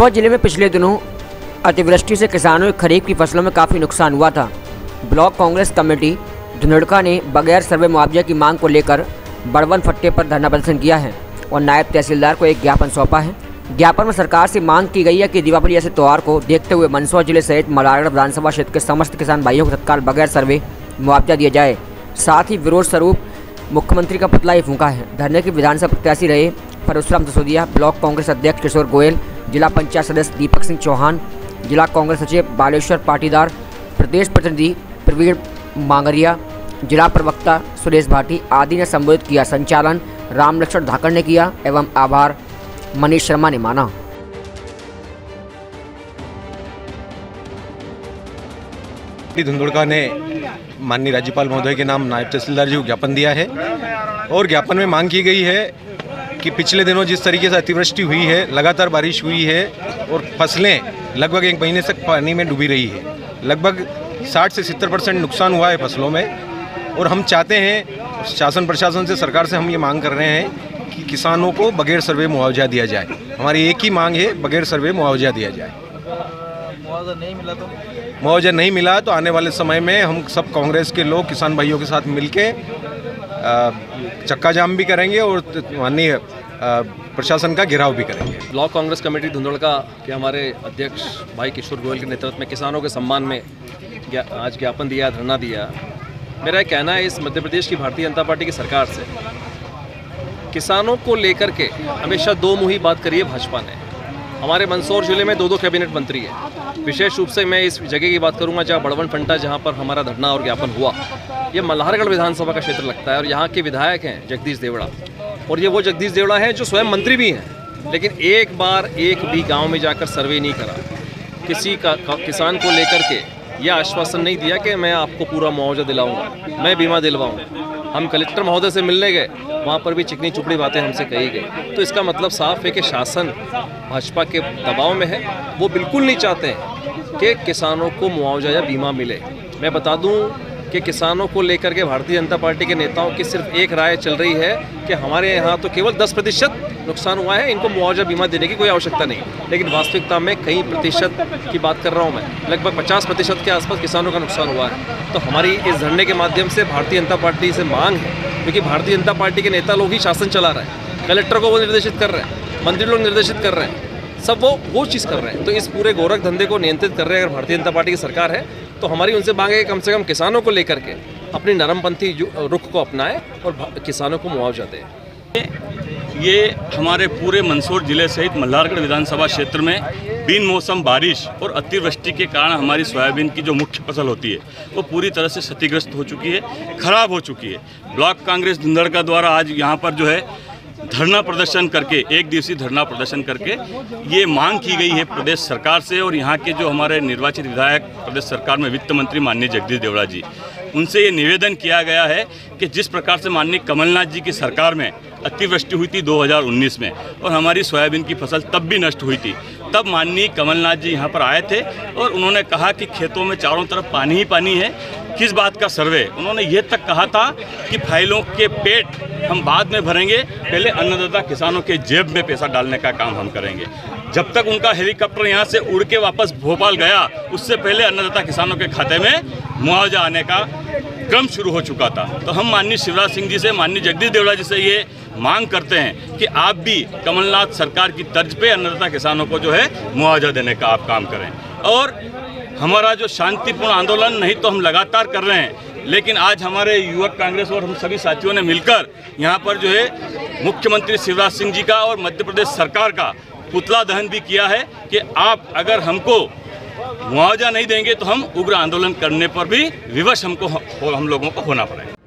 मंदसौर ज़िले में पिछले दिनों अतिवृष्टि से किसानों की खरीफ की फ़सलों में काफ़ी नुकसान हुआ था। ब्लॉक कांग्रेस कमेटी धुनड़का ने बगैर सर्वे मुआवजे की मांग को लेकर बड़वन फट्टे पर धरना प्रदर्शन किया है और नायब तहसीलदार को एक ज्ञापन सौंपा है। ज्ञापन में सरकार से मांग की गई है कि दीपावली जैसे त्यौहार को देखते हुए मंदसौर ज़िले सहित मलारगढ़ विधानसभा क्षेत्र के समस्त किसान भाइयों को तत्काल बगैर सर्वे मुआवजा दिया जाए। साथ ही विरोध स्वरूप मुख्यमंत्री का पुतला ही फूंका है। धरने के विधानसभा प्रत्याशी रहे परशुराम सिसोदिया, ब्लॉक कांग्रेस अध्यक्ष किशोर गोयल जिला पंचायत सदस्य दीपक सिंह चौहान, जिला कांग्रेस सचिव बालेश्वर पाटीदार, प्रदेश प्रतिनिधि प्रवीण मांगरिया, जिला प्रवक्ता सुरेश भाटी आदि ने संबोधित किया। संचालन राम लक्ष्मण धाकड़ ने किया एवं आभार, मनीष शर्मा ने माना। धुंधुड़का ने माननीय राज्यपाल महोदय के नाम नायब तहसीलदार जी को ज्ञापन दिया है और ज्ञापन में मांग की गई है कि पिछले दिनों जिस तरीके से अतिवृष्टि हुई है लगातार बारिश हुई है और फ़सलें लगभग एक महीने से पानी में डूबी रही है। लगभग 60 से 70 परसेंट नुकसान हुआ है फ़सलों में और हम चाहते हैं शासन प्रशासन से सरकार से हम ये मांग कर रहे हैं कि किसानों को बगैर सर्वे मुआवजा दिया जाए। हमारी एक ही मांग है बगैर सर्वे मुआवजा दिया जाए। मुआवजा नहीं मिला तो? मुआवजा नहीं मिला तो आने वाले समय में हम सब कांग्रेस के लोग किसान भाइयों के साथ मिलके चक्का जाम भी करेंगे और माननीय प्रशासन का घेराव भी करेंगे। ब्लॉक कांग्रेस कमेटी धुंधड़का के हमारे अध्यक्ष भाई किशोर गोयल के नेतृत्व में किसानों के सम्मान में आज ज्ञापन दिया, धरना दिया। मेरा कहना है, इस मध्य प्रदेश की भारतीय जनता पार्टी की सरकार से, किसानों को लेकर के हमेशा दो मुही बात करी है भाजपा ने। हमारे मंदसौर ज़िले में दो दो कैबिनेट मंत्री हैं। विशेष रूप से मैं इस जगह की बात करूँगा, जहाँ बड़वन फंटा, जहाँ पर हमारा धरना और ज्ञापन हुआ। ये मल्हारगढ़ विधानसभा का क्षेत्र लगता है और यहाँ के विधायक हैं जगदीश देवड़ा। और ये वो जगदीश देवड़ा हैं जो स्वयं मंत्री भी हैं लेकिन एक बार एक भी गाँव में जाकर सर्वे नहीं करा। किसी का, किसान को लेकर के यह आश्वासन नहीं दिया कि मैं आपको पूरा मुआवजा दिलाऊँगा मैं बीमा दिलवाऊँगा। हम कलेक्टर महोदय से मिलने गए वहाँ पर भी चिकनी चुपड़ी बातें हमसे कही गई। तो इसका मतलब साफ़ है कि शासन भाजपा के दबाव में है। वो बिल्कुल नहीं चाहते हैं कि किसानों को मुआवजा या बीमा मिले। मैं बता दूँ कि किसानों को लेकर के भारतीय जनता पार्टी के नेताओं की सिर्फ़ एक राय चल रही है कि हमारे यहाँ तो केवल 10 प्रतिशत नुकसान हुआ है, इनको मुआवजा बीमा देने की कोई आवश्यकता नहीं। लेकिन वास्तविकता में कई प्रतिशत की बात कर रहा हूँ मैं। लगभग 50 प्रतिशत के आसपास किसानों का नुकसान हुआ है। तो हमारी इस धरने के माध्यम से भारतीय जनता पार्टी से मांग है, क्योंकि भारतीय जनता पार्टी के नेता लोग ही शासन चला रहे हैं। कलेक्टर को वो निर्देशित कर रहे हैं मंत्री लोग निर्देशित कर रहे हैं। सब वो वो चीज़ कर रहे हैं। तो इस पूरे गोरख धंधे को नियंत्रित कर रहे हैं अगर भारतीय जनता पार्टी की सरकार है तो हमारी उनसे मांग है कम से कम किसानों को लेकर के अपनी नरमपंथी रुख को अपनाएँ और किसानों को मुआवजा दें। ये हमारे पूरे मंदसौर ज़िले सहित मल्हारगढ़ विधानसभा क्षेत्र में बिन मौसम बारिश और अतिवृष्टि के कारण हमारी सोयाबीन की जो मुख्य फ़सल होती है, वो पूरी तरह से क्षतिग्रस्त हो चुकी है, खराब हो चुकी है। ब्लॉक कांग्रेस धुंधड़का द्वारा आज यहाँ पर जो है धरना प्रदर्शन करके, एक दिवसीय धरना प्रदर्शन करके ये मांग की गई है प्रदेश सरकार से और यहाँ के जो हमारे निर्वाचित विधायक प्रदेश सरकार में वित्त मंत्री माननीय जगदीश देवड़ा जी, उनसे ये निवेदन किया गया है कि जिस प्रकार से माननीय कमलनाथ जी की सरकार में अतिवृष्टि हुई थी 2019 में और हमारी सोयाबीन की फ़सल तब भी नष्ट हुई थी, तब माननीय कमलनाथ जी यहाँ पर आए थे और उन्होंने कहा कि खेतों में चारों तरफ़ पानी ही पानी है किस बात का सर्वे? उन्होंने ये तक कहा था कि फाइलों के पेट हम बाद में भरेंगे। पहले अन्नदाता किसानों के जेब में पैसा डालने का काम हम करेंगे। जब तक उनका हेलीकॉप्टर यहाँ से उड़ के वापस भोपाल गया, उससे पहले अन्नदाता किसानों के खाते में मुआवजा आने का क्रम शुरू हो चुका था। तो हम माननीय शिवराज सिंह जी से, माननीय जगदीश देवड़ा जी से ये मांग करते हैं कि आप भी कमलनाथ सरकार की तर्ज पे अन्नदाता किसानों को जो है मुआवजा देने का आप काम करें। और हमारा जो शांतिपूर्ण आंदोलन, नहीं तो हम लगातार कर रहे हैं, लेकिन आज हमारे युवक कांग्रेस और हम सभी साथियों ने मिलकर यहाँ पर जो है मुख्यमंत्री शिवराज सिंह जी का और मध्य प्रदेश सरकार का पुतला दहन भी किया है कि आप अगर हमको मुआवजा नहीं देंगे तो हम उग्र आंदोलन करने पर भी विवश हमको हम लोगों को होना पड़ेगा।